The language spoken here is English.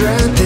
strength